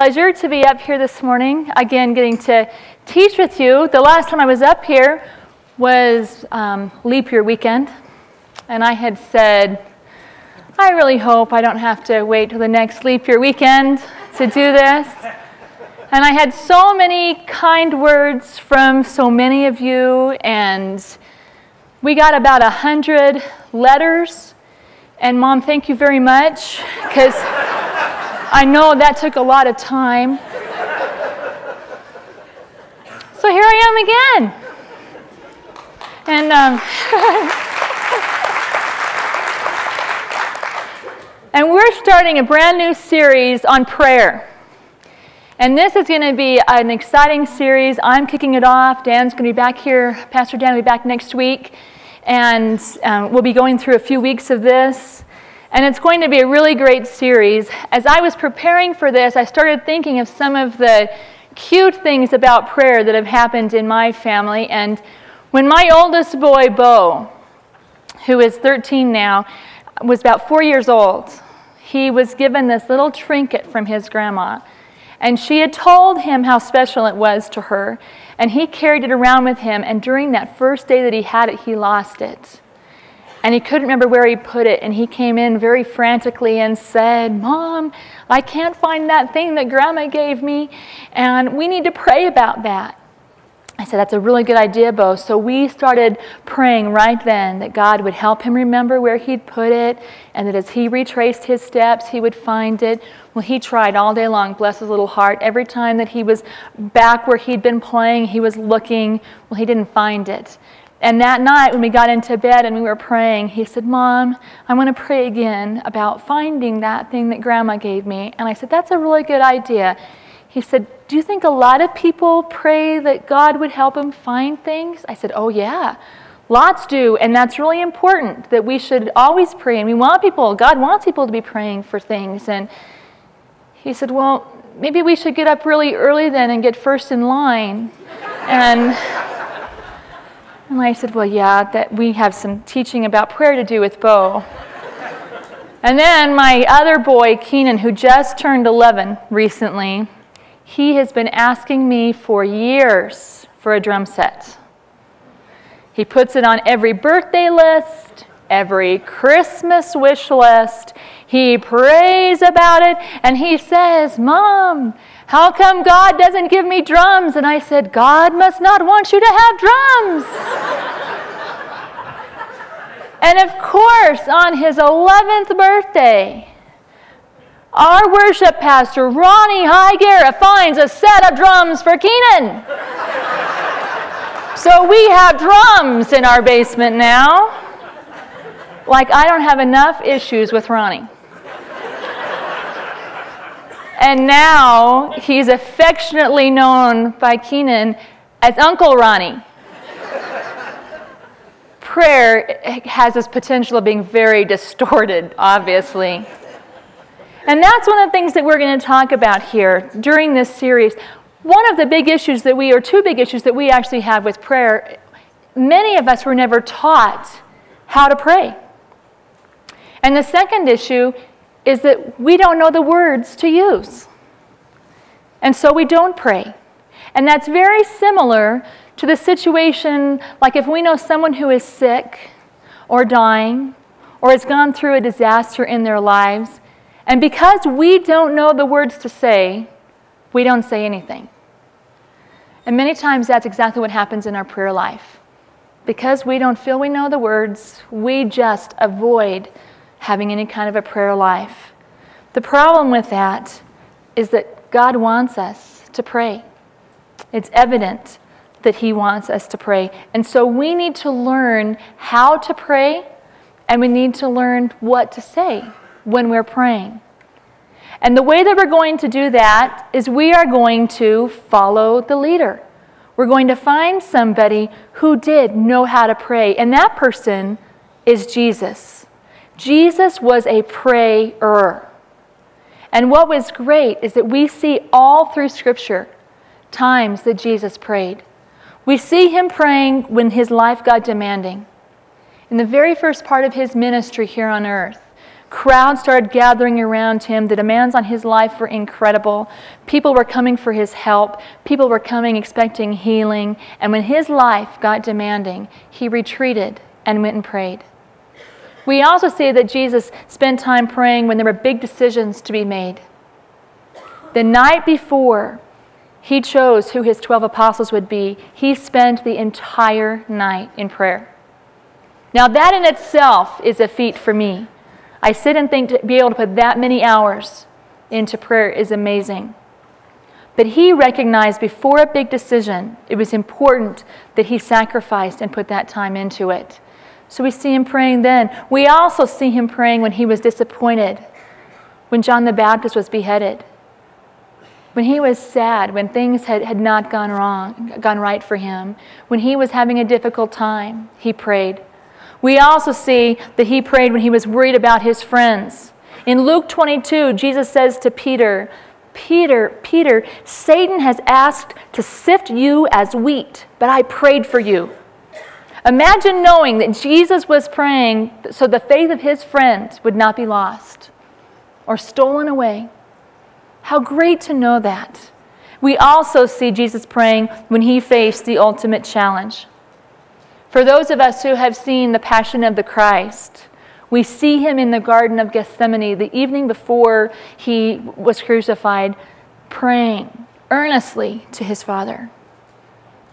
pleasure to be up here this morning, again, getting to teach with you. The last time I was up here was um, leap year weekend, and I had said, I really hope I don't have to wait till the next leap year weekend to do this. And I had so many kind words from so many of you, and we got about a hundred letters. And mom, thank you very much, because I know that took a lot of time. So here I am again. And, um, and we're starting a brand new series on prayer. And this is going to be an exciting series. I'm kicking it off. Dan's going to be back here. Pastor Dan will be back next week. And um, we'll be going through a few weeks of this. And it's going to be a really great series. As I was preparing for this, I started thinking of some of the cute things about prayer that have happened in my family. And when my oldest boy, Bo, who is 13 now, was about four years old, he was given this little trinket from his grandma. And she had told him how special it was to her. And he carried it around with him. And during that first day that he had it, he lost it and he couldn't remember where he put it. And he came in very frantically and said, Mom, I can't find that thing that Grandma gave me, and we need to pray about that. I said, That's a really good idea, Bo. So we started praying right then that God would help him remember where he'd put it, and that as he retraced his steps, he would find it. Well, he tried all day long, bless his little heart. Every time that he was back where he'd been playing, he was looking. Well, he didn't find it. And that night, when we got into bed and we were praying, he said, Mom, I want to pray again about finding that thing that Grandma gave me. And I said, That's a really good idea. He said, Do you think a lot of people pray that God would help them find things? I said, Oh, yeah. Lots do. And that's really important that we should always pray. And we want people, God wants people to be praying for things. And he said, Well, maybe we should get up really early then and get first in line. and. And I said, Well, yeah, that we have some teaching about prayer to do with Bo. and then my other boy, Keenan, who just turned 11 recently, he has been asking me for years for a drum set. He puts it on every birthday list, every Christmas wish list. He prays about it, and he says, Mom, how come God doesn't give me drums? And I said, God must not want you to have drums. and of course, on his 11th birthday, our worship pastor, Ronnie Higera, finds a set of drums for Keenan. so we have drums in our basement now. Like, I don't have enough issues with Ronnie. And now he's affectionately known by Keenan as Uncle Ronnie. Prayer has this potential of being very distorted, obviously. And that's one of the things that we're going to talk about here during this series. One of the big issues that we, or two big issues that we actually have with prayer, many of us were never taught how to pray. And the second issue is that we don't know the words to use. And so we don't pray. And that's very similar to the situation like if we know someone who is sick or dying or has gone through a disaster in their lives, and because we don't know the words to say, we don't say anything. And many times that's exactly what happens in our prayer life. Because we don't feel we know the words, we just avoid having any kind of a prayer life. The problem with that is that God wants us to pray. It's evident that He wants us to pray. And so we need to learn how to pray and we need to learn what to say when we're praying. And the way that we're going to do that is we are going to follow the leader. We're going to find somebody who did know how to pray, and that person is Jesus. Jesus was a prayer. And what was great is that we see all through Scripture times that Jesus prayed. We see him praying when his life got demanding. In the very first part of his ministry here on earth, Crowds started gathering around him. The demands on his life were incredible. People were coming for his help. People were coming expecting healing. And when his life got demanding, he retreated and went and prayed. We also see that Jesus spent time praying when there were big decisions to be made. The night before he chose who his 12 apostles would be, he spent the entire night in prayer. Now, that in itself is a feat for me. I sit and think to be able to put that many hours into prayer is amazing. But he recognized before a big decision, it was important that he sacrificed and put that time into it. So we see him praying then. We also see him praying when he was disappointed, when John the Baptist was beheaded, when he was sad, when things had, had not gone wrong, gone right for him, when he was having a difficult time, he prayed. We also see that he prayed when he was worried about his friends. In Luke 22, Jesus says to Peter, Peter, Peter, Satan has asked to sift you as wheat, but I prayed for you. Imagine knowing that Jesus was praying so the faith of his friends would not be lost or stolen away. How great to know that. We also see Jesus praying when he faced the ultimate challenge. For those of us who have seen the Passion of the Christ, we see him in the Garden of Gethsemane the evening before he was crucified, praying earnestly to his Father.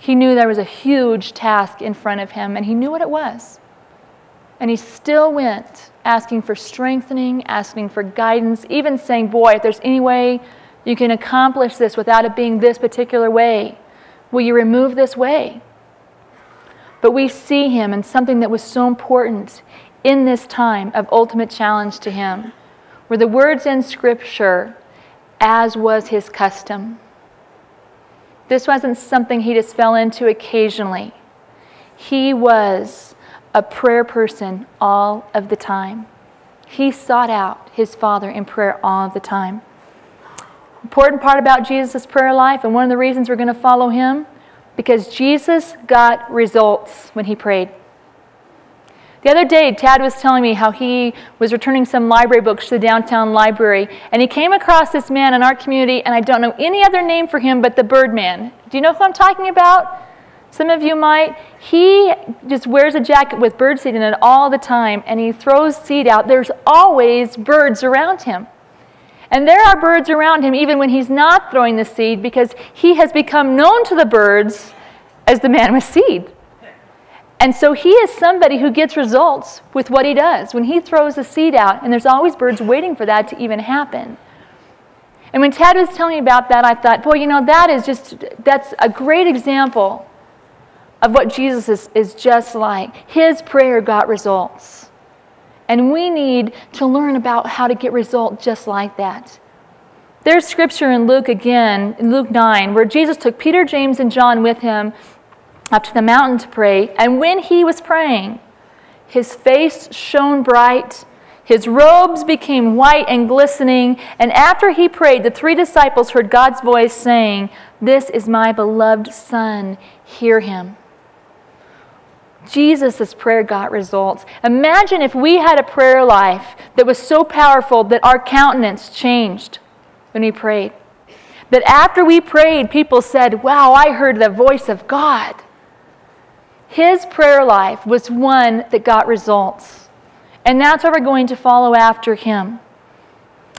He knew there was a huge task in front of him, and he knew what it was. And he still went asking for strengthening, asking for guidance, even saying, Boy, if there's any way you can accomplish this without it being this particular way, will you remove this way? But we see him in something that was so important in this time of ultimate challenge to him, were the words in Scripture, as was his custom. This wasn't something he just fell into occasionally. He was a prayer person all of the time. He sought out his Father in prayer all of the time. Important part about Jesus' prayer life, and one of the reasons we're going to follow him, because Jesus got results when he prayed. The other day, Tad was telling me how he was returning some library books to the downtown library, and he came across this man in our community, and I don't know any other name for him but the Birdman. Do you know who I'm talking about? Some of you might. He just wears a jacket with bird seed in it all the time, and he throws seed out. There's always birds around him. And there are birds around him even when he's not throwing the seed because he has become known to the birds as the man with seed. And so he is somebody who gets results with what he does. When he throws a seed out, and there's always birds waiting for that to even happen. And when Tad was telling me about that, I thought, boy, you know, that is just, that's a great example of what Jesus is, is just like. His prayer got results. And we need to learn about how to get results just like that. There's scripture in Luke again, in Luke 9, where Jesus took Peter, James, and John with him up to the mountain to pray. And when he was praying, his face shone bright, his robes became white and glistening. And after he prayed, the three disciples heard God's voice saying, This is my beloved Son, hear him. Jesus' prayer got results. Imagine if we had a prayer life that was so powerful that our countenance changed when we prayed. That after we prayed, people said, Wow, I heard the voice of God. His prayer life was one that got results. And that's why we're going to follow after him.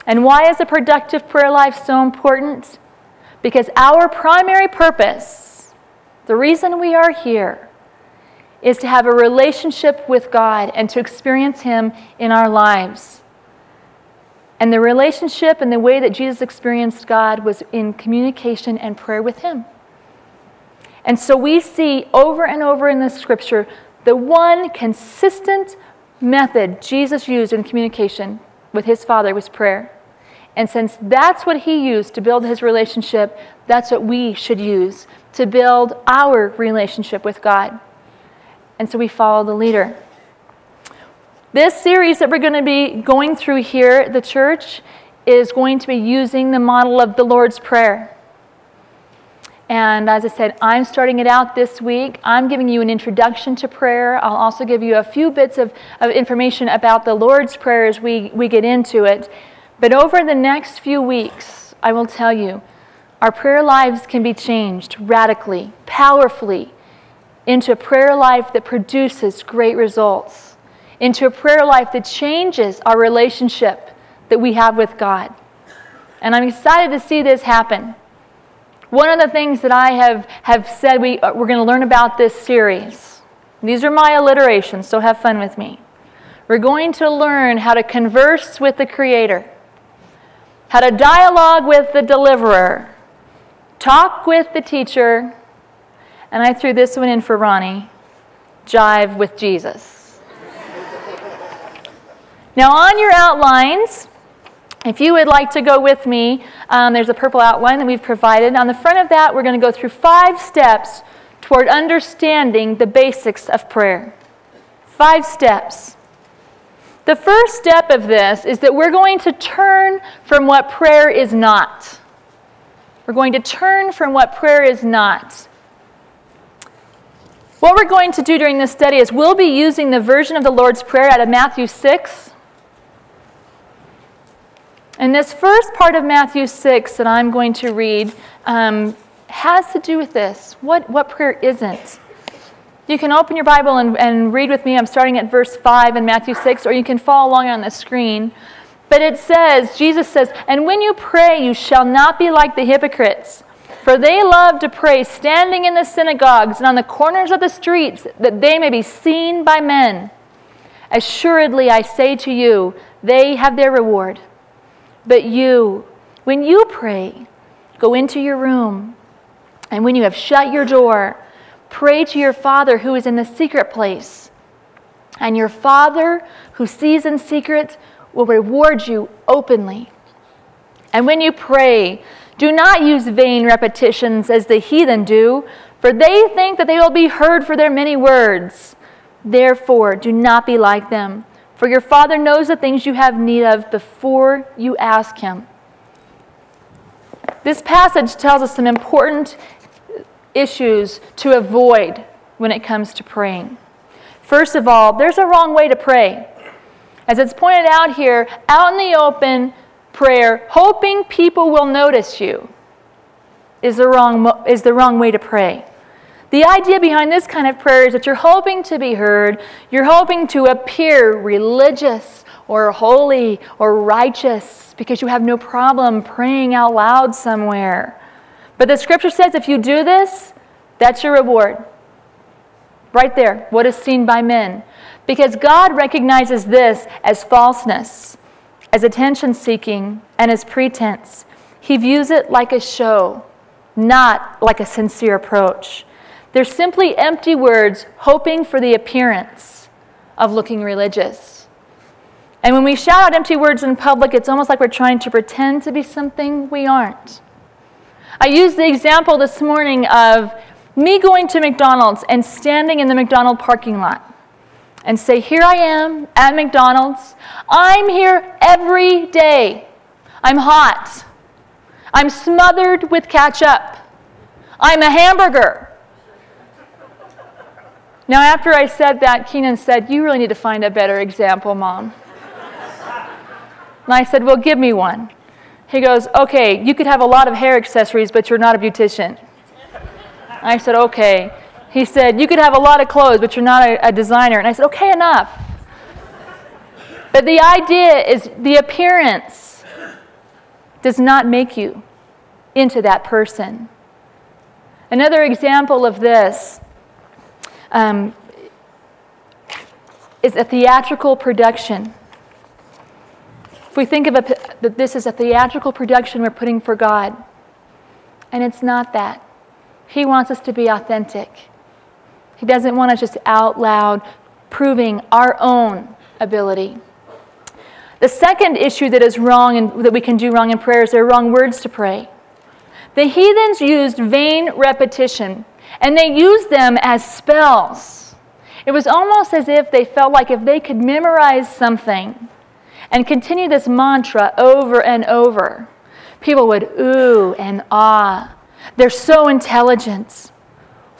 And why is a productive prayer life so important? Because our primary purpose, the reason we are here, is to have a relationship with God and to experience Him in our lives. And the relationship and the way that Jesus experienced God was in communication and prayer with Him. And so we see over and over in the scripture the one consistent method Jesus used in communication with His Father was prayer. And since that's what He used to build His relationship, that's what we should use to build our relationship with God and so we follow the leader. This series that we're going to be going through here at the church is going to be using the model of the Lord's Prayer. And as I said, I'm starting it out this week. I'm giving you an introduction to prayer. I'll also give you a few bits of, of information about the Lord's Prayer as we, we get into it. But over the next few weeks, I will tell you, our prayer lives can be changed radically, powerfully, into a prayer life that produces great results, into a prayer life that changes our relationship that we have with God. And I'm excited to see this happen. One of the things that I have, have said we, uh, we're going to learn about this series, these are my alliterations, so have fun with me. We're going to learn how to converse with the Creator, how to dialogue with the Deliverer, talk with the teacher, and I threw this one in for Ronnie jive with Jesus. now, on your outlines, if you would like to go with me, um, there's a purple outline that we've provided. On the front of that, we're going to go through five steps toward understanding the basics of prayer. Five steps. The first step of this is that we're going to turn from what prayer is not. We're going to turn from what prayer is not. What we're going to do during this study is we'll be using the version of the Lord's Prayer out of Matthew 6 and this first part of Matthew 6 that I'm going to read um, has to do with this. What, what prayer isn't? You can open your Bible and, and read with me. I'm starting at verse 5 in Matthew 6, or you can follow along on the screen. But it says, Jesus says, And when you pray, you shall not be like the hypocrites, for they love to pray standing in the synagogues and on the corners of the streets, that they may be seen by men. Assuredly, I say to you, they have their reward. But you, when you pray, go into your room, and when you have shut your door, pray to your Father who is in the secret place. And your Father who sees in secret will reward you openly. And when you pray, do not use vain repetitions as the heathen do, for they think that they will be heard for their many words. Therefore, do not be like them for your Father knows the things you have need of before you ask Him. This passage tells us some important issues to avoid when it comes to praying. First of all, there's a wrong way to pray. As it's pointed out here, out in the open prayer, hoping people will notice you is the wrong, is the wrong way to pray. The idea behind this kind of prayer is that you're hoping to be heard, you're hoping to appear religious or holy or righteous because you have no problem praying out loud somewhere. But the scripture says if you do this, that's your reward. Right there, what is seen by men. Because God recognizes this as falseness, as attention seeking, and as pretense. He views it like a show, not like a sincere approach. They're simply empty words hoping for the appearance of looking religious. And when we shout out empty words in public, it's almost like we're trying to pretend to be something we aren't. I used the example this morning of me going to McDonald's and standing in the McDonald's parking lot and say, Here I am at McDonald's. I'm here every day. I'm hot. I'm smothered with ketchup. I'm a hamburger. Now, after I said that, Keenan said, You really need to find a better example, Mom. and I said, Well, give me one. He goes, Okay, you could have a lot of hair accessories, but you're not a beautician. I said, Okay. He said, You could have a lot of clothes, but you're not a, a designer. And I said, Okay, enough. But the idea is the appearance does not make you into that person. Another example of this um, is a theatrical production. If we think of a, that this is a theatrical production we're putting for God, and it's not that. He wants us to be authentic. He doesn't want us just out loud proving our own ability. The second issue that is wrong and that we can do wrong in prayer is there are wrong words to pray. The heathens used vain repetition and they used them as spells. It was almost as if they felt like if they could memorize something and continue this mantra over and over, people would ooh and ah. They're so intelligent.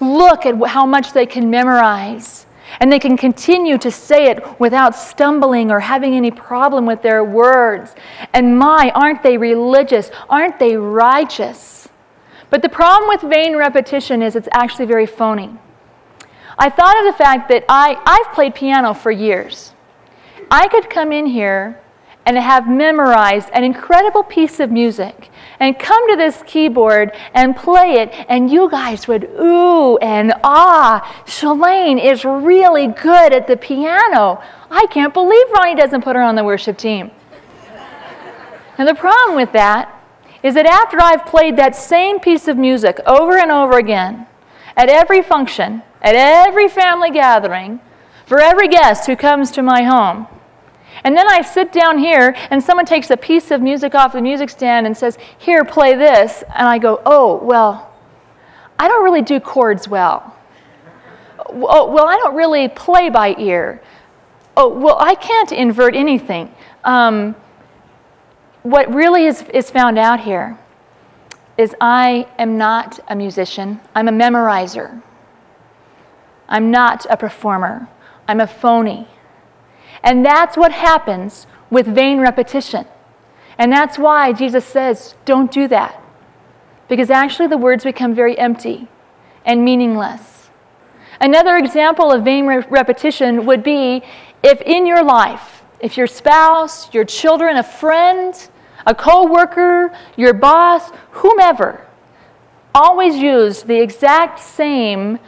Look at how much they can memorize. And they can continue to say it without stumbling or having any problem with their words. And my, aren't they religious? Aren't they righteous? But the problem with vain repetition is it's actually very phony. I thought of the fact that I, I've played piano for years. I could come in here and have memorized an incredible piece of music and come to this keyboard and play it, and you guys would ooh and ah. Chalane is really good at the piano. I can't believe Ronnie doesn't put her on the worship team. and the problem with that is that after I've played that same piece of music over and over again, at every function, at every family gathering, for every guest who comes to my home, and then I sit down here and someone takes a piece of music off the music stand and says, Here, play this. And I go, Oh, well, I don't really do chords well. Oh, well, I don't really play by ear. Oh, well, I can't invert anything. Um, what really is, is found out here is I am not a musician, I'm a memorizer. I'm not a performer, I'm a phony. And that's what happens with vain repetition. And that's why Jesus says, don't do that. Because actually, the words become very empty and meaningless. Another example of vain re- repetition would be if in your life, if your spouse, your children, a friend, a co worker, your boss, whomever, always used the exact same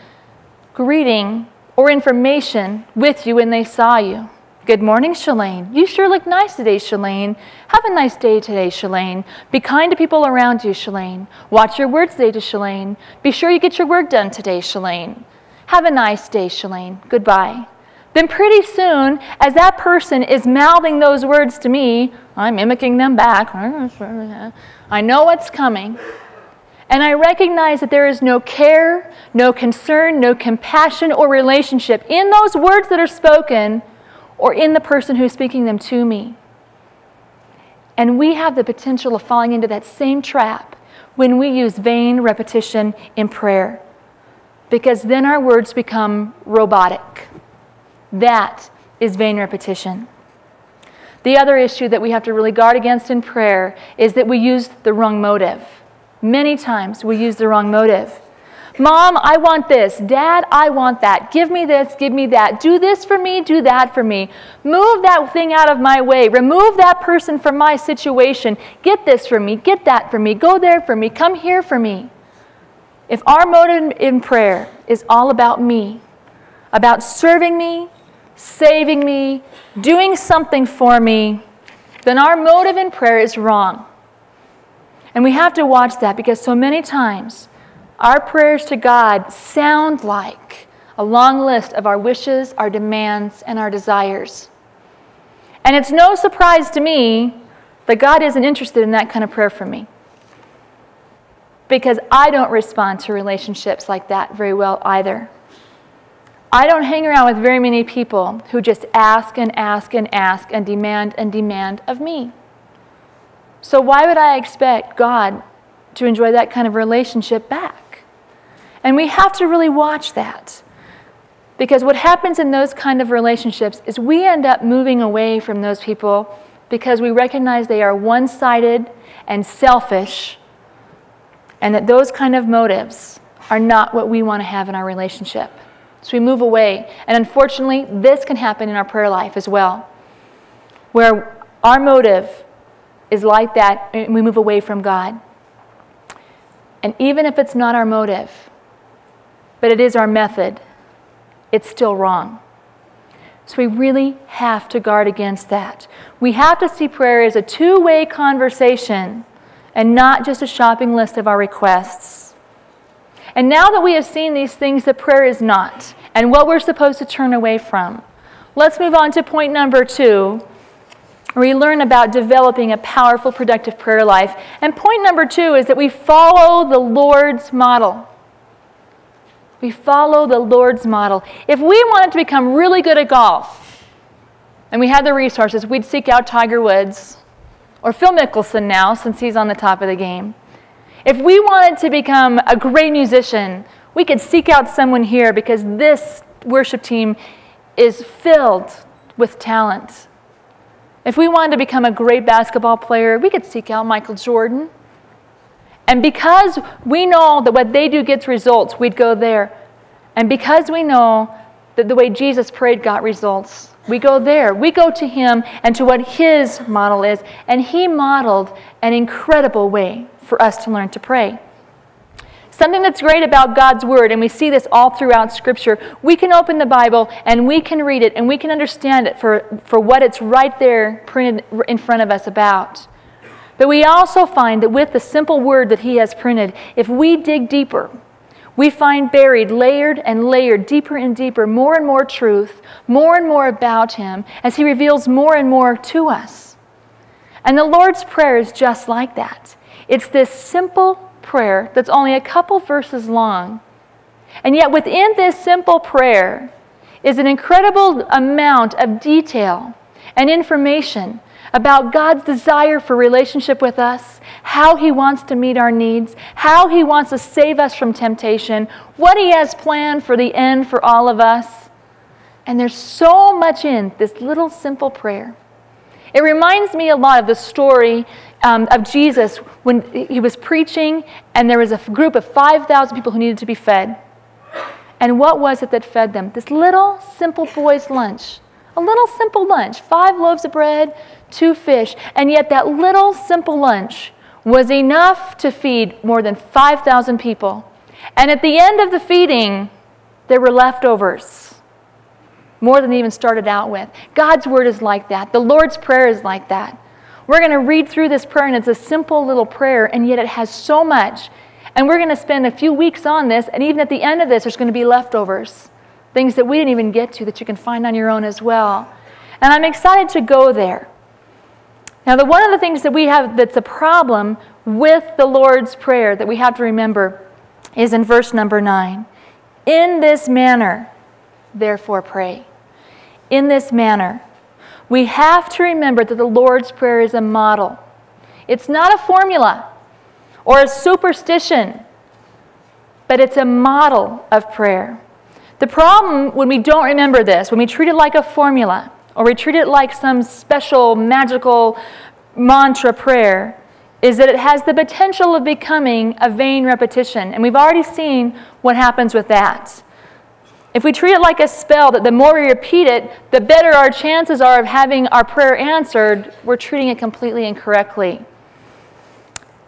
greeting or information with you when they saw you. Good morning, Chalane. You sure look nice today, Chalane. Have a nice day today, Chalane. Be kind to people around you, Chalane. Watch your words today to Chalane. Be sure you get your work done today, Chalane. Have a nice day, Chalane. Goodbye. Then, pretty soon, as that person is mouthing those words to me, I'm mimicking them back. I know what's coming. And I recognize that there is no care, no concern, no compassion or relationship in those words that are spoken or in the person who's speaking them to me. And we have the potential of falling into that same trap when we use vain repetition in prayer, because then our words become robotic. That is vain repetition. The other issue that we have to really guard against in prayer is that we use the wrong motive. Many times we use the wrong motive. Mom, I want this. Dad, I want that. Give me this, give me that. Do this for me, do that for me. Move that thing out of my way. Remove that person from my situation. Get this for me, get that for me. Go there for me, come here for me. If our motive in prayer is all about me, about serving me, saving me, doing something for me, then our motive in prayer is wrong. And we have to watch that because so many times our prayers to God sound like a long list of our wishes, our demands, and our desires. And it's no surprise to me that God isn't interested in that kind of prayer from me. Because I don't respond to relationships like that very well either. I don't hang around with very many people who just ask and ask and ask and demand and demand of me. So, why would I expect God to enjoy that kind of relationship back? And we have to really watch that. Because what happens in those kind of relationships is we end up moving away from those people because we recognize they are one sided and selfish, and that those kind of motives are not what we want to have in our relationship. So we move away. And unfortunately, this can happen in our prayer life as well, where our motive is like that, and we move away from God. And even if it's not our motive, but it is our method, it's still wrong. So we really have to guard against that. We have to see prayer as a two way conversation and not just a shopping list of our requests. And now that we have seen these things that prayer is not and what we're supposed to turn away from, let's move on to point number two. We learn about developing a powerful, productive prayer life. And point number two is that we follow the Lord's model. We follow the Lord's model. If we wanted to become really good at golf and we had the resources, we'd seek out Tiger Woods or Phil Mickelson now, since he's on the top of the game. If we wanted to become a great musician, we could seek out someone here because this worship team is filled with talent. If we wanted to become a great basketball player, we could seek out Michael Jordan. And because we know that what they do gets results, we'd go there. And because we know that the way Jesus prayed got results, we go there. We go to him and to what his model is. And he modeled an incredible way for us to learn to pray. Something that's great about God's Word, and we see this all throughout Scripture, we can open the Bible and we can read it and we can understand it for, for what it's right there printed in front of us about. But we also find that with the simple Word that He has printed, if we dig deeper, we find buried, layered and layered, deeper and deeper, more and more truth, more and more about Him as He reveals more and more to us. And the Lord's Prayer is just like that. It's this simple prayer that's only a couple verses long. And yet, within this simple prayer is an incredible amount of detail and information about God's desire for relationship with us, how He wants to meet our needs, how He wants to save us from temptation, what He has planned for the end for all of us. And there's so much in this little simple prayer. It reminds me a lot of the story um, of Jesus when he was preaching, and there was a group of 5,000 people who needed to be fed. And what was it that fed them? This little simple boy's lunch. A little simple lunch five loaves of bread, two fish. And yet, that little simple lunch was enough to feed more than 5,000 people. And at the end of the feeding, there were leftovers more than even started out with. God's word is like that. The Lord's prayer is like that. We're going to read through this prayer, and it's a simple little prayer, and yet it has so much. And we're going to spend a few weeks on this, and even at the end of this, there's going to be leftovers, things that we didn't even get to that you can find on your own as well. And I'm excited to go there. Now, the, one of the things that we have that's a problem with the Lord's Prayer that we have to remember is in verse number nine. In this manner, therefore pray. In this manner. We have to remember that the Lord's Prayer is a model. It's not a formula or a superstition, but it's a model of prayer. The problem when we don't remember this, when we treat it like a formula, or we treat it like some special magical mantra prayer, is that it has the potential of becoming a vain repetition. And we've already seen what happens with that. If we treat it like a spell, that the more we repeat it, the better our chances are of having our prayer answered, we're treating it completely incorrectly.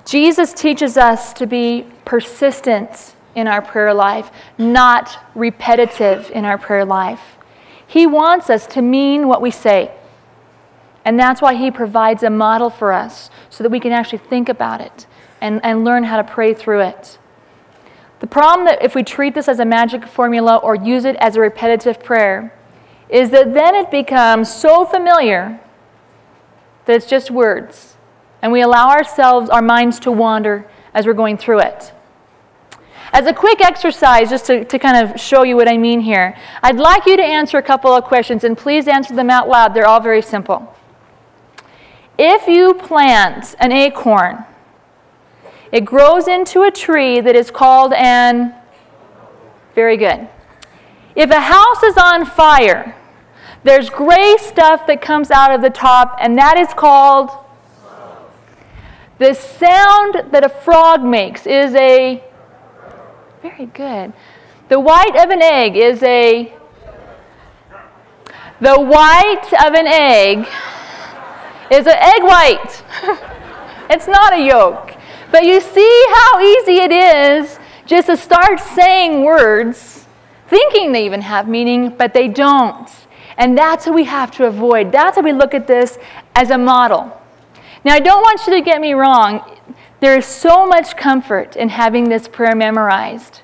Jesus teaches us to be persistent in our prayer life, not repetitive in our prayer life. He wants us to mean what we say. And that's why He provides a model for us so that we can actually think about it and, and learn how to pray through it. The problem that if we treat this as a magic formula or use it as a repetitive prayer is that then it becomes so familiar that it's just words. And we allow ourselves, our minds to wander as we're going through it. As a quick exercise, just to, to kind of show you what I mean here, I'd like you to answer a couple of questions, and please answer them out loud. They're all very simple. If you plant an acorn it grows into a tree that is called an. Very good. If a house is on fire, there's gray stuff that comes out of the top, and that is called. The sound that a frog makes is a. Very good. The white of an egg is a. The white of an egg is an egg white. it's not a yolk. But you see how easy it is just to start saying words, thinking they even have meaning, but they don't. And that's what we have to avoid. That's how we look at this as a model. Now, I don't want you to get me wrong. There is so much comfort in having this prayer memorized.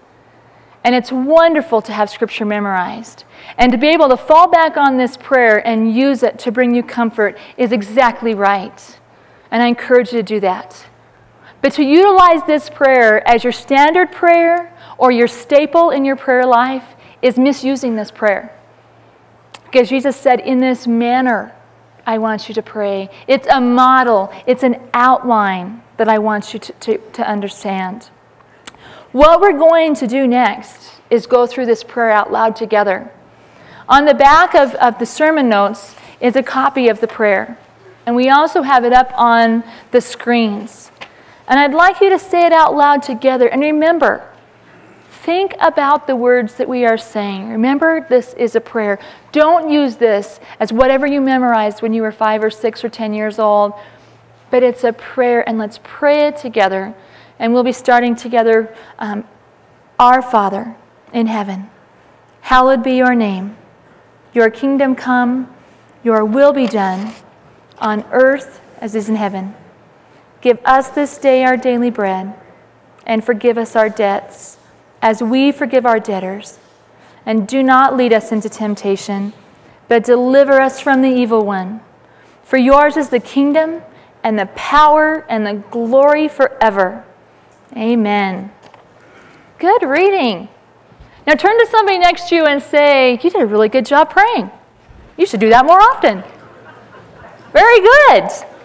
And it's wonderful to have Scripture memorized. And to be able to fall back on this prayer and use it to bring you comfort is exactly right. And I encourage you to do that. But to utilize this prayer as your standard prayer or your staple in your prayer life is misusing this prayer. Because Jesus said, in this manner, I want you to pray. It's a model, it's an outline that I want you to, to, to understand. What we're going to do next is go through this prayer out loud together. On the back of, of the sermon notes is a copy of the prayer, and we also have it up on the screens. And I'd like you to say it out loud together. And remember, think about the words that we are saying. Remember, this is a prayer. Don't use this as whatever you memorized when you were five or six or ten years old, but it's a prayer, and let's pray it together. And we'll be starting together. Um, Our Father in heaven, hallowed be your name. Your kingdom come, your will be done, on earth as is in heaven. Give us this day our daily bread, and forgive us our debts, as we forgive our debtors. And do not lead us into temptation, but deliver us from the evil one. For yours is the kingdom, and the power, and the glory forever. Amen. Good reading. Now turn to somebody next to you and say, You did a really good job praying. You should do that more often. Very good.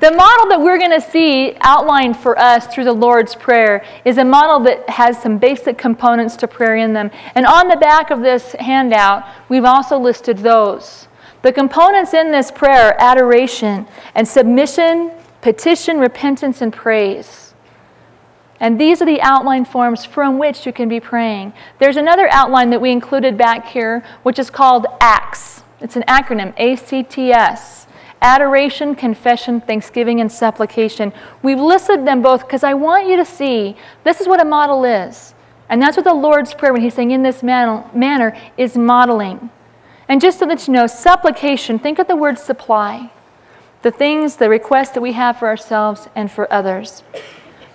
The model that we're going to see outlined for us through the Lord's Prayer is a model that has some basic components to prayer in them. And on the back of this handout, we've also listed those. The components in this prayer are adoration and submission, petition, repentance, and praise. And these are the outline forms from which you can be praying. There's another outline that we included back here, which is called ACTS. It's an acronym, ACTS adoration, confession, thanksgiving, and supplication. We've listed them both because I want you to see this is what a model is. And that's what the Lord's Prayer, when He's saying in this man- manner, is modeling. And just so that you know, supplication, think of the word supply the things, the requests that we have for ourselves and for others.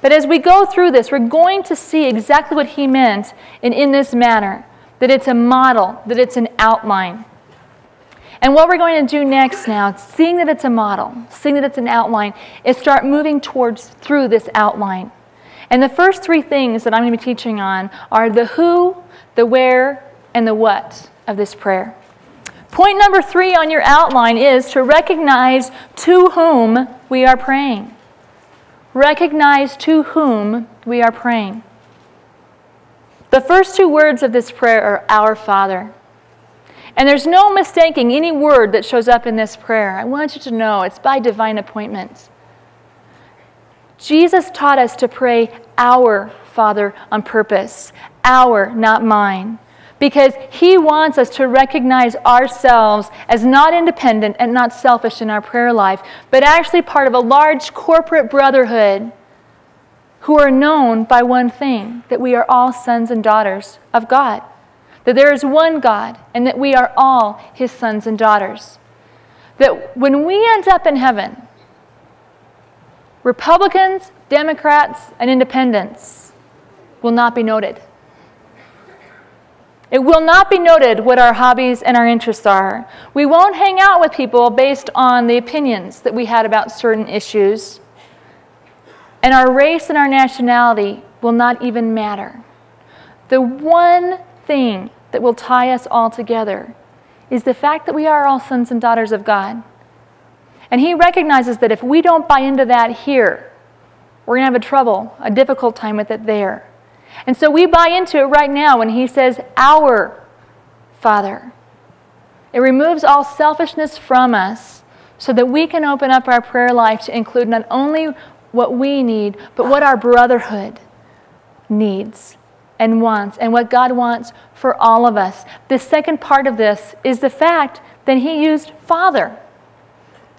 But as we go through this, we're going to see exactly what he meant in, in this manner that it's a model, that it's an outline. And what we're going to do next now, seeing that it's a model, seeing that it's an outline, is start moving towards through this outline. And the first three things that I'm going to be teaching on are the who, the where, and the what of this prayer. Point number three on your outline is to recognize to whom we are praying. Recognize to whom we are praying. The first two words of this prayer are Our Father. And there's no mistaking any word that shows up in this prayer. I want you to know it's by divine appointment. Jesus taught us to pray our Father on purpose, our, not mine, because he wants us to recognize ourselves as not independent and not selfish in our prayer life, but actually part of a large corporate brotherhood who are known by one thing that we are all sons and daughters of God that there is one God and that we are all his sons and daughters. That when we end up in heaven, Republicans, Democrats, and independents will not be noted. It will not be noted what our hobbies and our interests are. We won't hang out with people based on the opinions that we had about certain issues. And our race and our nationality will not even matter. The one thing that will tie us all together is the fact that we are all sons and daughters of God. And He recognizes that if we don't buy into that here, we're going to have a trouble, a difficult time with it there. And so we buy into it right now when He says, Our Father. It removes all selfishness from us so that we can open up our prayer life to include not only what we need, but what our brotherhood needs and wants, and what God wants for all of us. The second part of this is the fact that He used Father,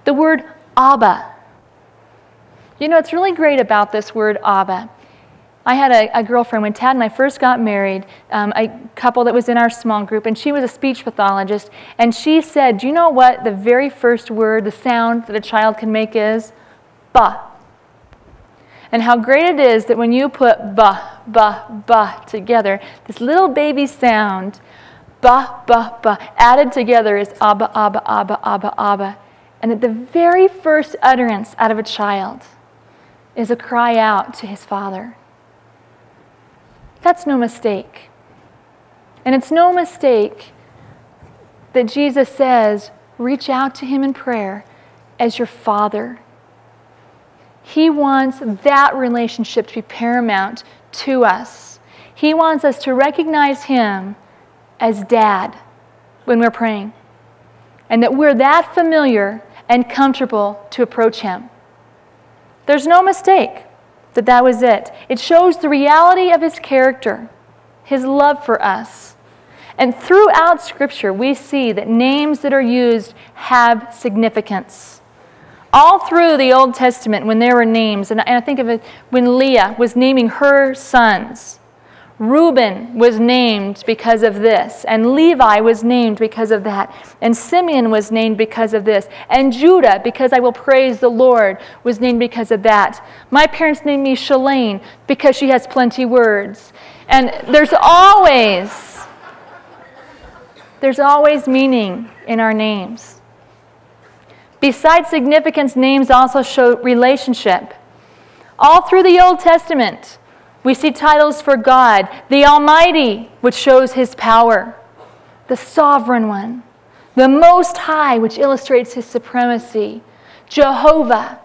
the word Abba. You know, it's really great about this word Abba. I had a, a, girlfriend when Tad and I first got married, um, a couple that was in our small group, and she was a speech pathologist. And she said, Do you know what the very first word, the sound that a child can make is? Ba and how great it is that when you put ba, ba, ba together, this little baby sound, ba, ba, ba, added together is abba, abba, abba, abba, abba. And that the very first utterance out of a child is a cry out to his father. That's no mistake. And it's no mistake that Jesus says, reach out to Him in prayer as your Father. He wants that relationship to be paramount to us. He wants us to recognize Him as Dad when we're praying, and that we're that familiar and comfortable to approach Him. There's no mistake that that was it. It shows the reality of His character, His love for us. And throughout Scripture, we see that names that are used have significance. All through the Old Testament, when there were names, and I think of it when Leah was naming her sons, Reuben was named because of this, and Levi was named because of that, and Simeon was named because of this, and Judah, because I will praise the Lord, was named because of that. My parents named me Chalane because she has plenty words. And there's always, there's always meaning in our names. Besides significance, names also show relationship. All through the Old Testament, we see titles for God, the Almighty, which shows his power, the Sovereign One, the Most High, which illustrates his supremacy, Jehovah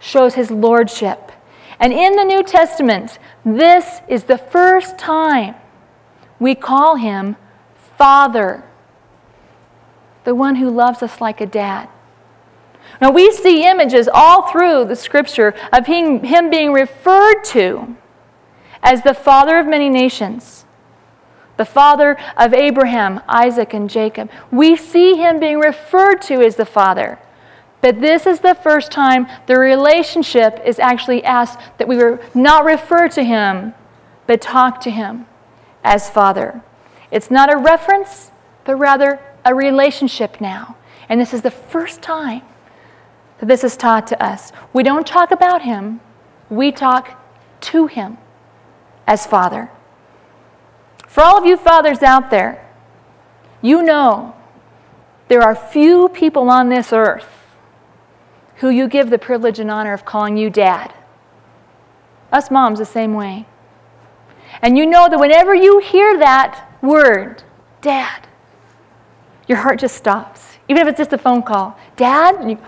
shows his lordship. And in the New Testament, this is the first time we call him Father, the one who loves us like a dad. Now, we see images all through the scripture of him, him being referred to as the father of many nations, the father of Abraham, Isaac, and Jacob. We see him being referred to as the father. But this is the first time the relationship is actually asked that we were not refer to him, but talk to him as father. It's not a reference, but rather a relationship now. And this is the first time that this is taught to us. We don't talk about him, we talk to him as Father. For all of you fathers out there, you know there are few people on this earth who you give the privilege and honor of calling you dad. Us moms, the same way. And you know that whenever you hear that word, dad, your heart just stops. Even if it's just a phone call. Dad,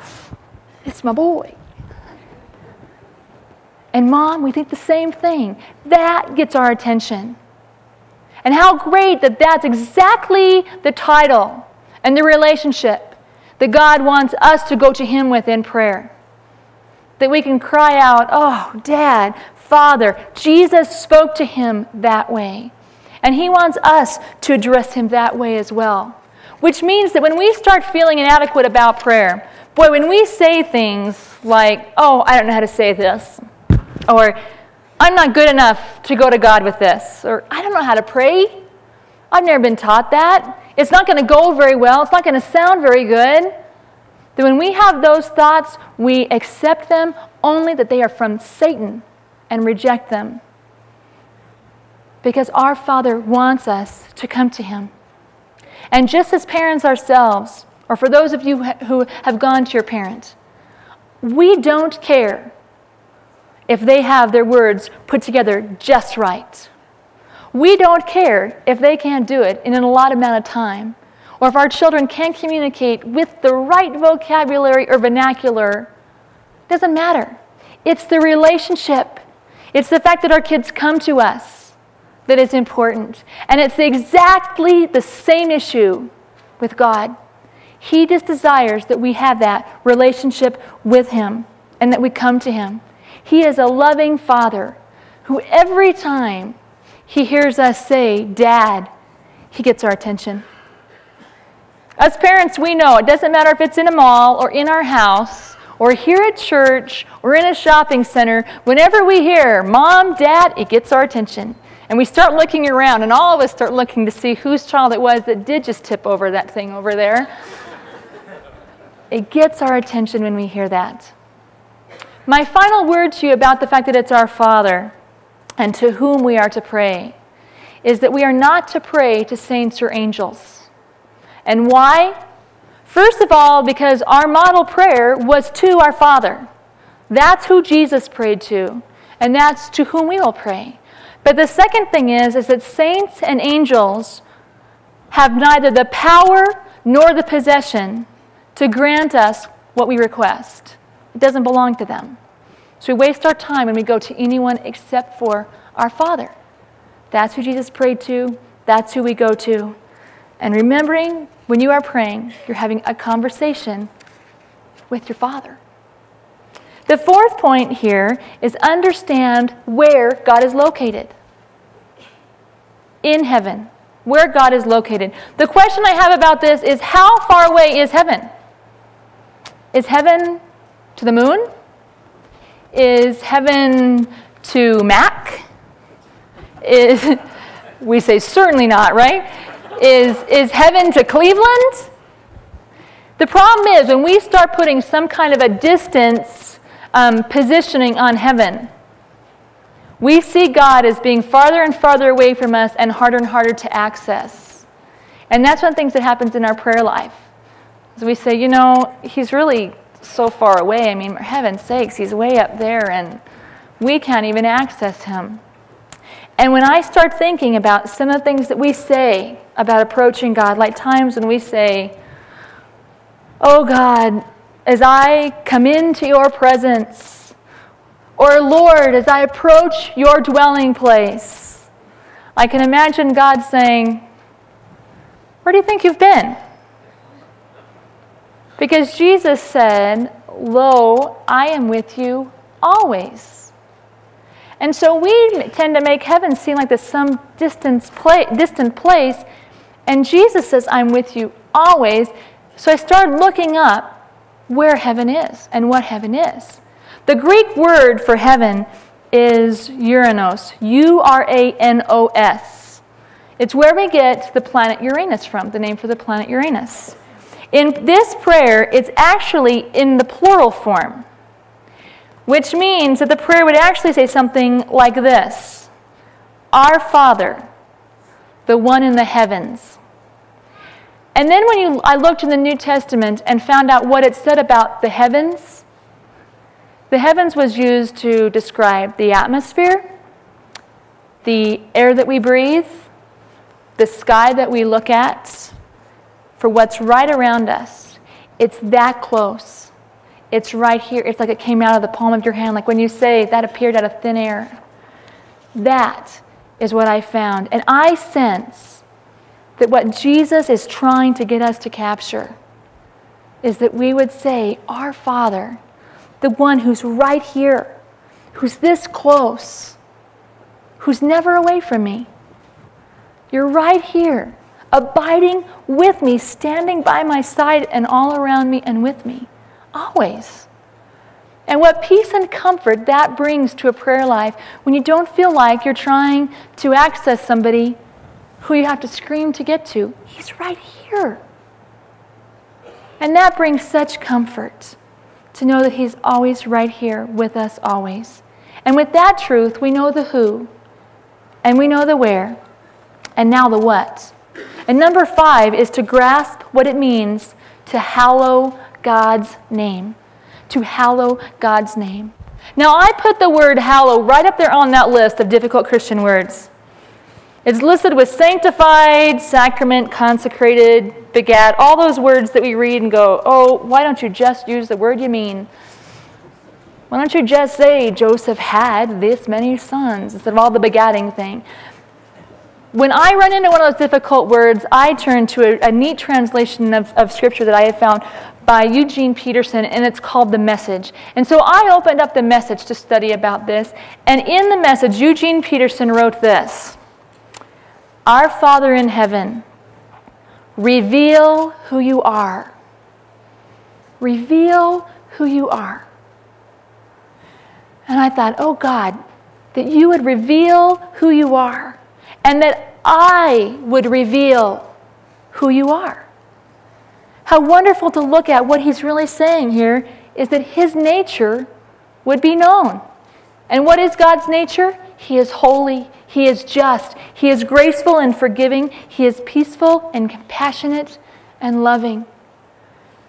it's my boy. And mom, we think the same thing. That gets our attention. And how great that that's exactly the title and the relationship that God wants us to go to Him with in prayer. That we can cry out, Oh, Dad, Father, Jesus spoke to Him that way. And He wants us to address Him that way as well. Which means that when we start feeling inadequate about prayer, boy, when we say things like, Oh, I don't know how to say this, or, I'm not good enough to go to God with this. Or, I don't know how to pray. I've never been taught that. It's not going to go very well. It's not going to sound very good. That when we have those thoughts, we accept them only that they are from Satan and reject them. Because our Father wants us to come to Him. And just as parents ourselves, or for those of you who have gone to your parents, we don't care if they have their words put together just right. We don't care if they can't do it in an allotted amount of time, or if our children can't communicate with the right vocabulary or vernacular. Doesn't matter. It's the relationship. It's the fact that our kids come to us that is important. And it's exactly the same issue with God. He just desires that we have that relationship with Him and that we come to Him. He is a loving Father who every time he hears us say, Dad, he gets our attention. As parents, we know it doesn't matter if it's in a mall or in our house or here at church or in a shopping center. Whenever we hear mom, dad, it gets our attention. And we start looking around, and all of us start looking to see whose child it was that did just tip over that thing over there. It gets our attention when we hear that. My final word to you about the fact that it's our Father and to whom we are to pray is that we are not to pray to saints or angels. And why? First of all, because our model prayer was to our Father. That's who Jesus prayed to, and that's to whom we will pray. But the second thing is, is that saints and angels have neither the power nor the possession to grant us what we request. It doesn't belong to them. So we waste our time when we go to anyone except for our Father. That's who Jesus prayed to. That's who we go to. And remembering when you are praying, you're having a conversation with your Father. The fourth point here is understand where God is located. In heaven, where God is located. The question I have about this is how far away is heaven? Is heaven to the moon? Is heaven to Mac? Is we say certainly not, right? Is is heaven to Cleveland? The problem is when we start putting some kind of a distance um, positioning on heaven, we see God as being farther and farther away from us and harder and harder to access. And that's one of the things that happens in our prayer life. As we say, you know, He's really so far away. I mean, for heaven's sakes, He's way up there and we can't even access Him. And when I start thinking about some of the things that we say about approaching God, like times when we say, Oh God, as I come into your presence, or Lord, as I approach your dwelling place, I can imagine God saying, Where do you think you've been? Because Jesus said, Lo, I am with you always. And so we tend to make heaven seem like this some distant, distant place. And Jesus says, I'm with you always. So I started looking up where heaven is and what heaven is. The Greek word for heaven is Uranos, U R A N O S. It's where we get the planet Uranus from, the name for the planet Uranus. In this prayer, it's actually in the plural form, which means that the prayer would actually say something like this Our Father, the one in the heavens. And then when you, I looked in the New Testament and found out what it said about the heavens, the heavens was used to describe the atmosphere, the air that we breathe, the sky that we look at, for what's right around us. It's that close. It's right here. It's like it came out of the palm of your hand. Like when you say that appeared out of thin air. That is what I found. And I sense that what Jesus is trying to get us to capture is that we would say, Our Father, the one who's right here, who's this close, who's never away from me. You're right here, abiding with me, standing by my side and all around me and with me, always. And what peace and comfort that brings to a prayer life when you don't feel like you're trying to access somebody who you have to scream to get to. He's right here. And that brings such comfort to know that He's always right here with us, always. And with that truth, we know the who, and we know the where, and now the what. And number five is to grasp what it means to hallow God's name. To hallow God's name. Now, I put the word hallow right up there on that list of difficult Christian words. It's listed with sanctified, sacrament, consecrated, begat, all those words that we read and go, oh, why don't you just use the word you mean? Why don't you just say Joseph had this many sons instead of all the begatting thing? When I run into one of those difficult words, I turn to a, a neat translation of, of scripture that I have found by Eugene Peterson, and it's called The Message. And so I opened up the message to study about this, and in the message, Eugene Peterson wrote this. Our Father in heaven, reveal who you are. Reveal who you are. And I thought, oh God, that you would reveal who you are, and that I would reveal who you are. How wonderful to look at what he's really saying here is that his nature would be known. And what is God's nature? He is holy, He is just, He is graceful and forgiving, He is peaceful and compassionate and loving.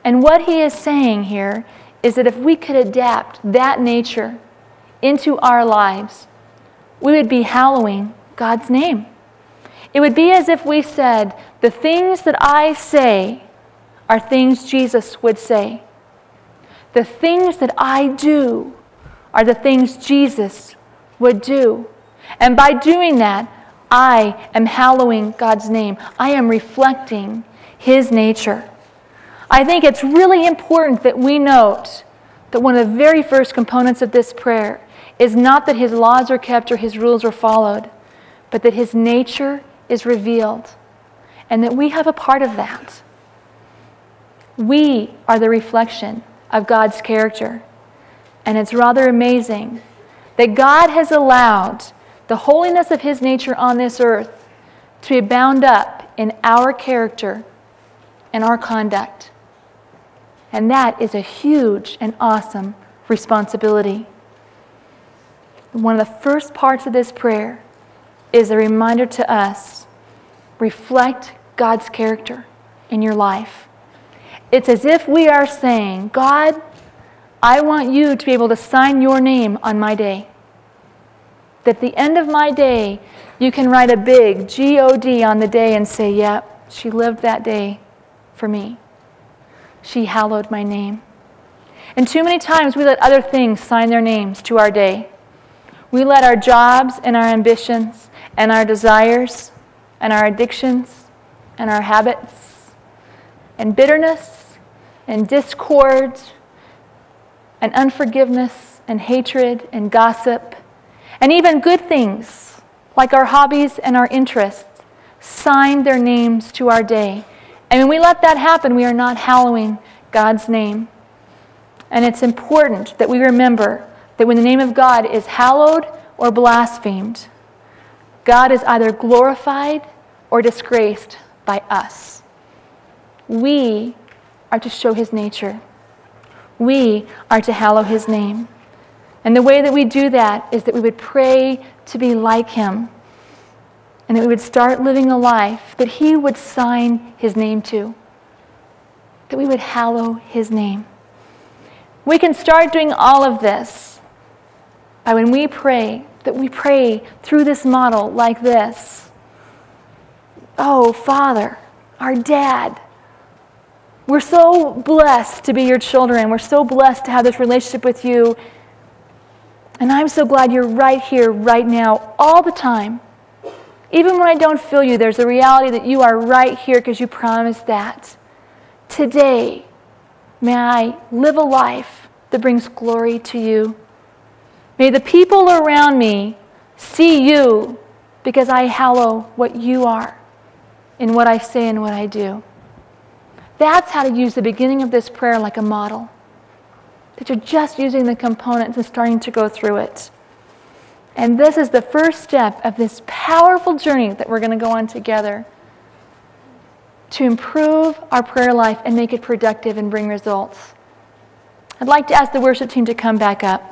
And what He is saying here is that if we could adapt that nature into our lives, we would be hallowing God's name. It would be as if we said, The things that I say are things Jesus would say. The things that I do are the things Jesus would do. And by doing that, I am hallowing God's name. I am reflecting His nature. I think it's really important that we note that one of the very first components of this prayer is not that His laws are kept or His rules are followed, but that His nature is revealed and that we have a part of that. We are the reflection of God's character. And it's rather amazing that God has allowed the holiness of His nature on this earth to be bound up in our character and our conduct. And that is a huge and awesome responsibility. One of the first parts of this prayer is a reminder to us reflect God's character in your life. It's as if we are saying, God, I want you to be able to sign your name on my day that at the end of my day, you can write a big G O D on the day and say, Yep, yeah, she lived that day for me. She hallowed my name. And too many times we let other things sign their names to our day. We let our jobs and our ambitions and our desires and our addictions and our habits and bitterness and discord and unforgiveness and hatred and gossip and even good things, like our hobbies and our interests, sign their names to our day. And when we let that happen, we are not hallowing God's name. And it's important that we remember that when the name of God is hallowed or blasphemed, God is either glorified or disgraced by us. We are to show his nature. We are to hallow his name. And the way that we do that is that we would pray to be like him and that we would start living a life that he would sign his name to, that we would hallow his name. We can start doing all of this by when we pray, that we pray through this model like this. Oh, Father, our dad, we're so blessed to be your children. We're so blessed to have this relationship with you. And I'm so glad you're right here, right now, all the time. Even when I don't feel you, there's a reality that you are right here because you promised that. Today, may I live a life that brings glory to you. May the people around me see you because I hallow what you are in what I say and what I do. That's how to use the beginning of this prayer like a model that you're just using the components and starting to go through it. And this is the first step of this powerful journey that we're going to go on together to improve our prayer life and make it productive and bring results. I'd like to ask the worship team to come back up.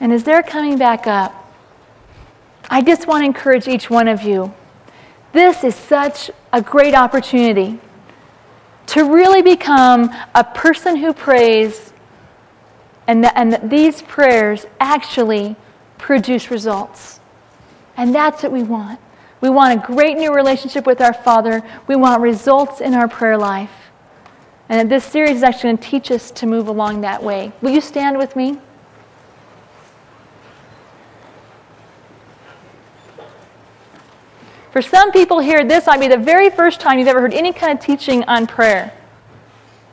And as they're coming back up, I just want to encourage each one of you. This is such a great opportunity to really become a person who prays and that, and that these prayers actually produce results. And that's what we want. We want a great new relationship with our Father. We want results in our prayer life. And this series is actually going to teach us to move along that way. Will you stand with me? For some people here, this might be the very first time you've ever heard any kind of teaching on prayer.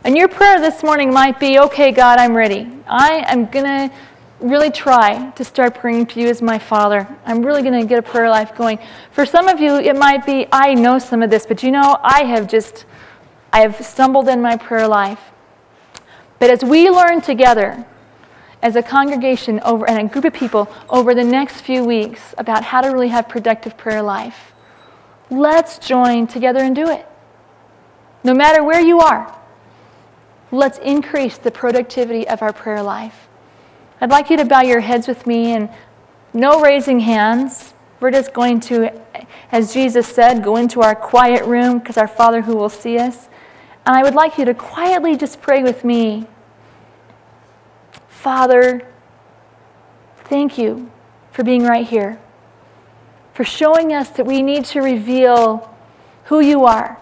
And your prayer this morning might be, okay, God, I'm ready. I am going to really try to start praying to you as my Father. I'm really going to get a prayer life going. For some of you, it might be, I know some of this, but you know, I have just, I have stumbled in my prayer life. But as we learn together, as a congregation over and a group of people over the next few weeks about how to really have productive prayer life, Let's join together and do it. No matter where you are, let's increase the productivity of our prayer life. I'd like you to bow your heads with me and no raising hands. We're just going to, as Jesus said, go into our quiet room because our Father who will see us. And I would like you to quietly just pray with me. Father, thank you for being right here for showing us that we need to reveal who you are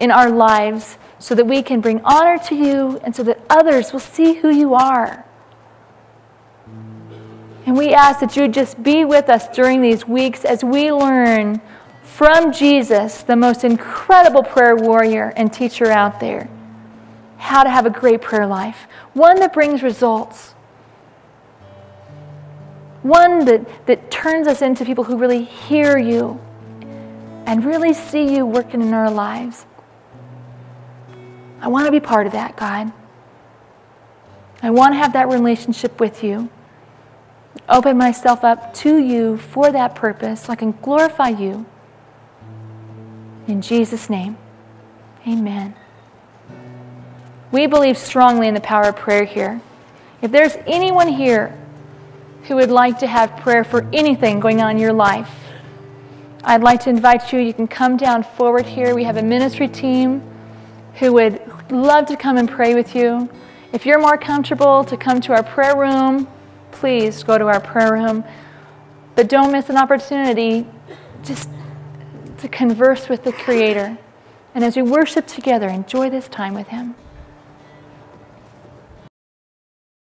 in our lives so that we can bring honor to you and so that others will see who you are. And we ask that you just be with us during these weeks as we learn from Jesus, the most incredible prayer warrior and teacher out there, how to have a great prayer life, one that brings results, one that, that turns us into people who really hear you and really see you working in our lives. I want to be part of that, God. I want to have that relationship with you. Open myself up to you for that purpose so I can glorify you. In Jesus' name, amen. We believe strongly in the power of prayer here. If there's anyone here who would like to have prayer for anything going on in your life, I'd like to invite you. You can come down forward here. We have a ministry team who would love to come and pray with you. If you're more comfortable to come to our prayer room, please go to our prayer room. But don't miss an opportunity just to converse with the Creator. And as we worship together, enjoy this time with Him.